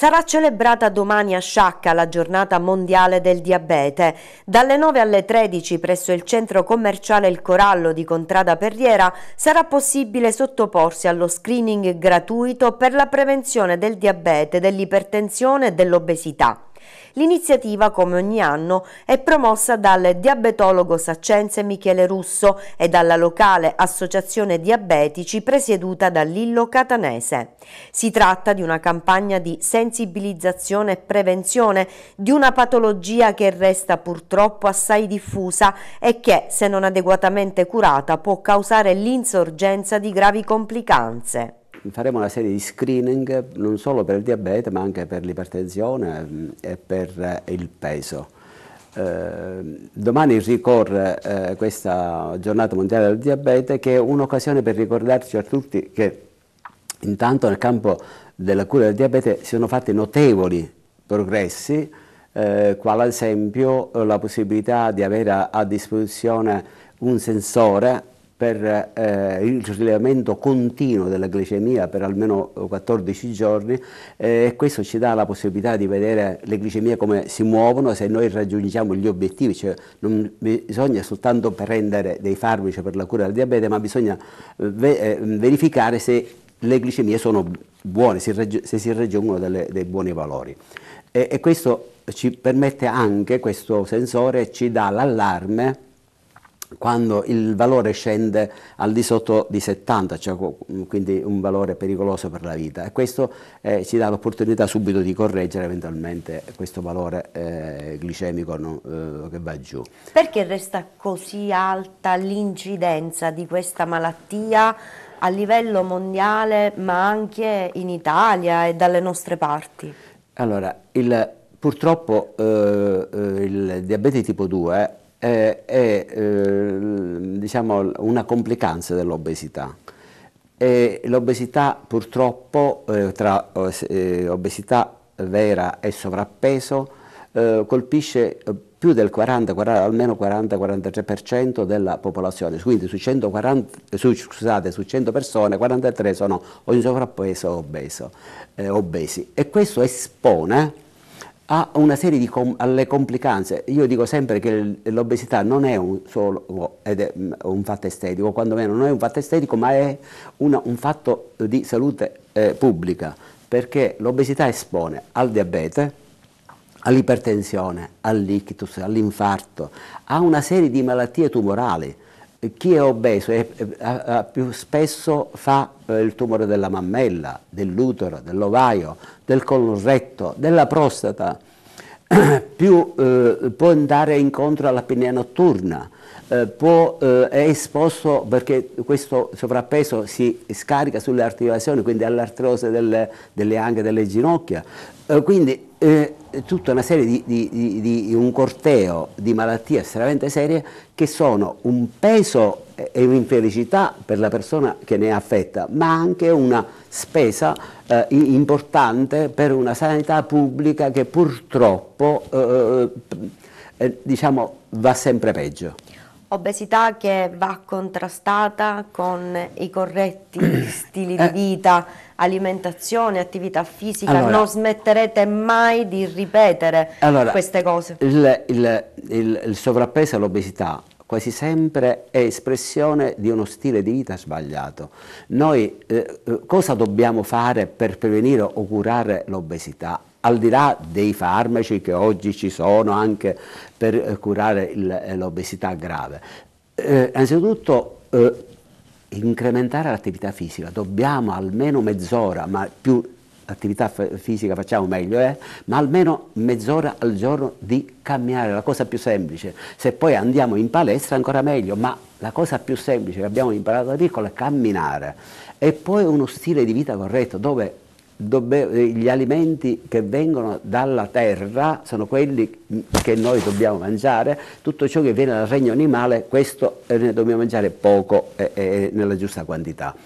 Sarà celebrata domani a Sciacca la giornata mondiale del diabete. Dalle 9 alle 13 presso il centro commerciale Il Corallo di Contrada Perriera sarà possibile sottoporsi allo screening gratuito per la prevenzione del diabete, dell'ipertensione e dell'obesità. L'iniziativa, come ogni anno, è promossa dal diabetologo saccense Michele Russo e dalla locale associazione diabetici presieduta da Lillo Catanese. Si tratta di una campagna di sensibilizzazione e prevenzione di una patologia che resta purtroppo assai diffusa e che, se non adeguatamente curata, può causare l'insorgenza di gravi complicanze faremo una serie di screening non solo per il diabete ma anche per l'ipertensione mm, e per il peso. Eh, domani ricorre eh, questa giornata mondiale del diabete che è un'occasione per ricordarci a tutti che intanto nel campo della cura del diabete si sono fatti notevoli progressi, eh, quale ad esempio la possibilità di avere a disposizione un sensore per eh, il rilevamento continuo della glicemia per almeno 14 giorni eh, e questo ci dà la possibilità di vedere le glicemie come si muovono se noi raggiungiamo gli obiettivi, cioè non bisogna soltanto prendere dei farmaci per la cura del diabete ma bisogna eh, verificare se le glicemie sono buone, se si raggiungono delle, dei buoni valori. E, e questo ci permette anche, questo sensore ci dà l'allarme quando il valore scende al di sotto di 70, cioè quindi un valore pericoloso per la vita e questo eh, ci dà l'opportunità subito di correggere eventualmente questo valore eh, glicemico no, eh, che va giù. Perché resta così alta l'incidenza di questa malattia a livello mondiale ma anche in Italia e dalle nostre parti? Allora, il, purtroppo eh, eh, il diabete tipo 2 è, è eh, diciamo, una complicanza dell'obesità. L'obesità purtroppo eh, tra eh, obesità vera e sovrappeso eh, colpisce più del 40, 40 almeno 40-43% della popolazione, quindi su 140, su, scusate, su 100 persone 43 sono o in sovrappeso o obeso, eh, obesi e questo espone ha una serie di com complicanze. Io dico sempre che l'obesità non è un solo è un fatto estetico, quando meno non è un fatto estetico, ma è una, un fatto di salute eh, pubblica, perché l'obesità espone al diabete, all'ipertensione, all'ictus, all'infarto, a una serie di malattie tumorali chi è obeso è, è, più spesso fa eh, il tumore della mammella, dell'utero, dell'ovaio, del colon retto, della prostata, più eh, può andare incontro all'apnea notturna, eh, può, eh, è esposto perché questo sovrappeso si scarica sulle articolazioni, quindi all'artrosi delle, delle anche delle ginocchia, eh, quindi eh, tutta una serie di, di, di, di, un corteo di malattie estremamente serie che sono un peso e un'infelicità per la persona che ne è affetta, ma anche una spesa eh, importante per una sanità pubblica che purtroppo eh, eh, diciamo, va sempre peggio. Obesità che va contrastata con i corretti stili di eh. vita, alimentazione, attività fisica, allora, non smetterete mai di ripetere allora, queste cose. Il, il, il, il sovrappeso e l'obesità quasi sempre è espressione di uno stile di vita sbagliato. Noi eh, eh cosa dobbiamo fare per prevenire o curare l'obesità? Al di là dei farmaci che oggi ci sono anche per eh, curare eh, l'obesità grave. Eh, innanzitutto eh, incrementare l'attività fisica, dobbiamo almeno mezz'ora, ma più attività fisica facciamo meglio, eh? ma almeno mezz'ora al giorno di camminare, la cosa più semplice. Se poi andiamo in palestra ancora meglio, ma la cosa più semplice che abbiamo imparato da piccolo è camminare. E poi uno stile di vita corretto dove gli alimenti che vengono dalla terra sono quelli che noi dobbiamo mangiare, tutto ciò che viene dal regno animale, questo ne dobbiamo mangiare poco e, e nella giusta quantità.